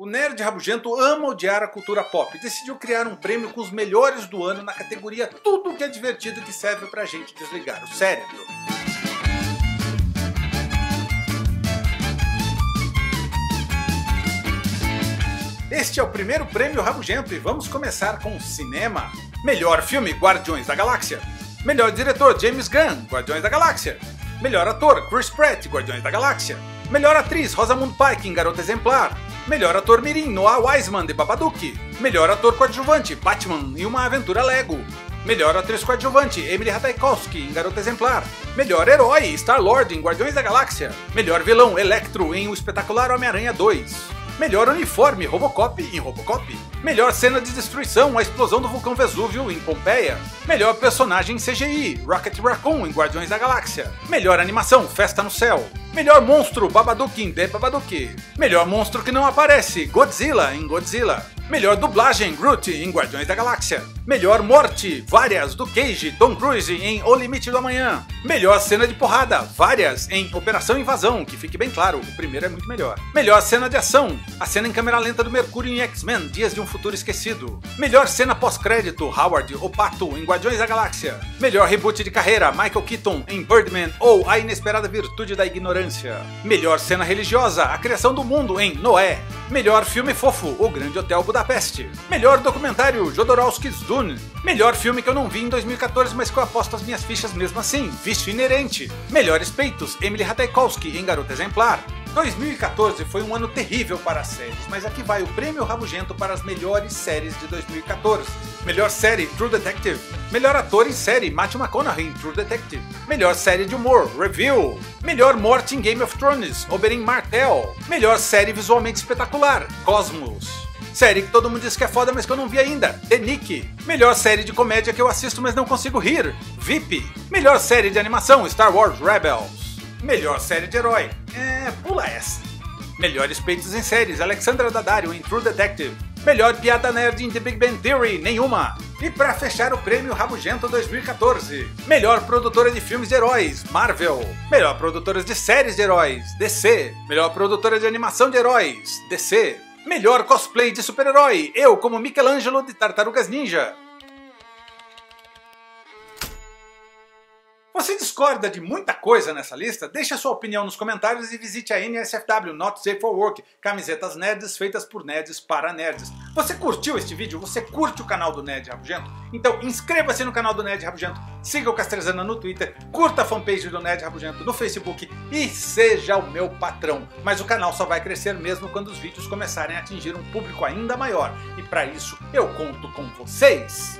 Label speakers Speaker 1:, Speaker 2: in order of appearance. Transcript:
Speaker 1: O nerd rabugento ama odiar a cultura pop e decidiu criar um prêmio com os melhores do ano na categoria Tudo que é divertido que serve pra gente desligar o cérebro. Este é o primeiro prêmio rabugento e vamos começar com cinema. Melhor filme Guardiões da Galáxia. Melhor diretor James Gunn, Guardiões da Galáxia. Melhor ator Chris Pratt, Guardiões da Galáxia. Melhor atriz Rosamund Pike em Garota Exemplar. Melhor ator mirim, Noah Wiseman, de Babadook. Melhor ator coadjuvante, Batman e uma aventura Lego. Melhor atriz coadjuvante, Emily Ratajkowski, em Garota Exemplar. Melhor herói, Star-Lord, em Guardiões da Galáxia. Melhor vilão, Electro, em O Espetacular Homem-Aranha 2. Melhor uniforme, Robocop em Robocop. Melhor cena de destruição, a explosão do vulcão Vesúvio em Pompeia. Melhor personagem CGI, Rocket Raccoon em Guardiões da Galáxia. Melhor animação, Festa no Céu. Melhor monstro, Babadook em The Babadook. Melhor monstro que não aparece, Godzilla em Godzilla. Melhor dublagem, Groot em Guardiões da Galáxia. Melhor morte, várias, do Cage, Tom Cruise em O Limite do Amanhã. Melhor cena de porrada, várias, em Operação Invasão, que fique bem claro, o primeiro é muito melhor. Melhor cena de ação, a cena em câmera lenta do Mercúrio em X-Men, Dias de um Futuro Esquecido. Melhor cena pós-crédito, Howard, o Pato, em Guardiões da Galáxia. Melhor reboot de carreira, Michael Keaton em Birdman ou A Inesperada Virtude da Ignorância. Melhor cena religiosa, a criação do mundo em Noé. Melhor filme fofo, O Grande Hotel Budapeste. Melhor documentário, Jodorowsky's Dune. Melhor filme que eu não vi em 2014, mas que eu aposto as minhas fichas mesmo assim, Vício Inerente. Melhores peitos, Emily Ratajkowski em Garota Exemplar. 2014 foi um ano terrível para as séries, mas aqui vai o prêmio rabugento para as melhores séries de 2014. Melhor série, True Detective. Melhor ator em série, Matthew McConaughey em True Detective. Melhor série de humor, Review. Melhor morte em Game of Thrones, Oberyn Martell. Melhor série visualmente espetacular, Cosmos. Série que todo mundo diz que é foda, mas que eu não vi ainda. The Nick. Melhor série de comédia que eu assisto, mas não consigo rir. VIP. Melhor série de animação, Star Wars Rebels. Melhor série de herói. É, pula essa. Melhores peitos em séries, Alexandra Daddario em True Detective. Melhor piada nerd em The Big Bang Theory, nenhuma. E para fechar o prêmio Rabugento 2014, melhor produtora de filmes de heróis, Marvel. Melhor produtora de séries de heróis, DC. Melhor produtora de animação de heróis, DC. Melhor cosplay de super-herói, eu como Michelangelo de Tartarugas Ninja. Você discorda de muita coisa nessa lista? Deixe a sua opinião nos comentários e visite a NSFW Not Safe for Work, camisetas nerds feitas por nerds para nerds. Você curtiu este vídeo? Você curte o canal do Nerd Rabugento? Então inscreva-se no canal do Nerd Rabugento, siga o Castrezana no Twitter, curta a fanpage do Nerd Rabugento no Facebook e seja o meu patrão. Mas o canal só vai crescer mesmo quando os vídeos começarem a atingir um público ainda maior. E para isso eu conto com vocês!